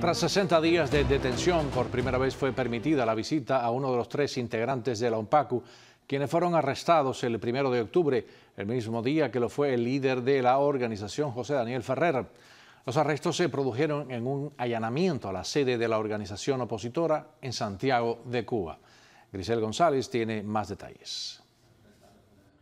Tras 60 días de detención, por primera vez fue permitida la visita a uno de los tres integrantes de la UNPACU, quienes fueron arrestados el primero de octubre, el mismo día que lo fue el líder de la organización, José Daniel Ferrer. Los arrestos se produjeron en un allanamiento a la sede de la organización opositora en Santiago de Cuba. Grisel González tiene más detalles.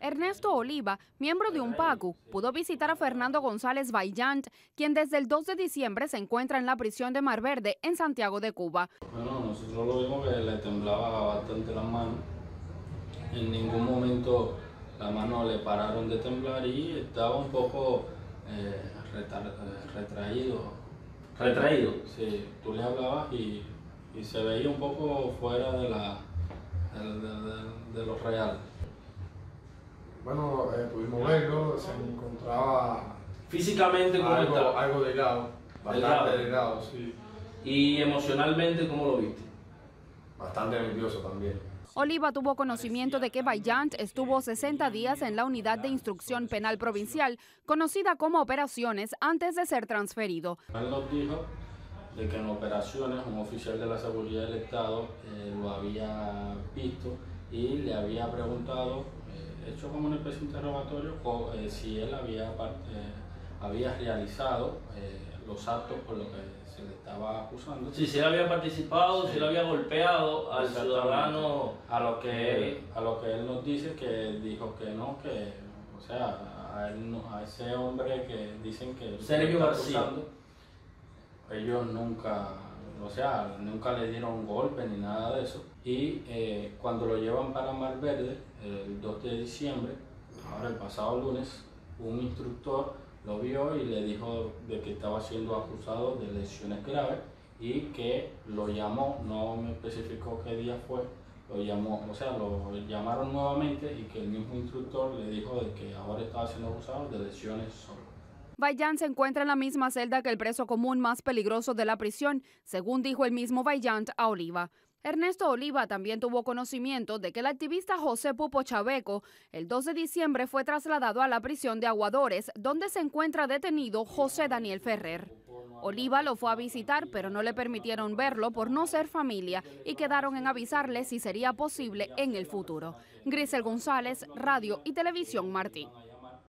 Ernesto Oliva, miembro de UNPACU, pudo visitar a Fernando González Bayant, quien desde el 2 de diciembre se encuentra en la prisión de Mar Verde, en Santiago de Cuba. Bueno, nosotros lo vimos que le temblaba bastante la mano. En ningún momento la mano le pararon de temblar y estaba un poco eh, eh, retraído. ¿Retraído? Sí, tú le hablabas y, se veía un poco fuera de, la, de lo real bueno, eh, pudimos verlo, se encontraba físicamente como algo, algo delgado, bastante delgado. sí. ¿Y emocionalmente cómo lo viste? Bastante nervioso también. Oliva tuvo conocimiento de que Bayant estuvo 60 días en la unidad de instrucción penal provincial, conocida como operaciones, antes de ser transferido. Él nos dijo de que en operaciones un oficial de la seguridad del Estado eh, lo había visto y le había preguntado hecho como una especie de interrogatorio eh, si él había, eh, había realizado eh, los actos por los que se le estaba acusando. Sí, si él había participado, si él había golpeado al ciudadano. A lo, que él, a lo que él nos dice que dijo que no, que, o sea, a, él, a ese hombre que dicen que Sergio acusando, ellos nunca o sea, nunca le dieron golpe ni nada de eso. Y eh, cuando lo llevan para Mar Verde, el 2 de diciembre, ahora el pasado lunes, un instructor lo vio y le dijo de que estaba siendo acusado de lesiones graves y que lo llamó, no me especificó qué día fue, lo llamó, o sea, lo llamaron nuevamente y que el mismo instructor le dijo de que ahora estaba siendo acusado de lesiones solo. Bayant se encuentra en la misma celda que el preso común más peligroso de la prisión, según dijo el mismo Bayant a Oliva. Ernesto Oliva también tuvo conocimiento de que el activista José Pupo Chaveco el 2 de diciembre fue trasladado a la prisión de Aguadores, donde se encuentra detenido José Daniel Ferrer. Oliva lo fue a visitar, pero no le permitieron verlo por no ser familia y quedaron en avisarle si sería posible en el futuro. Grisel González, Radio y Televisión Martín.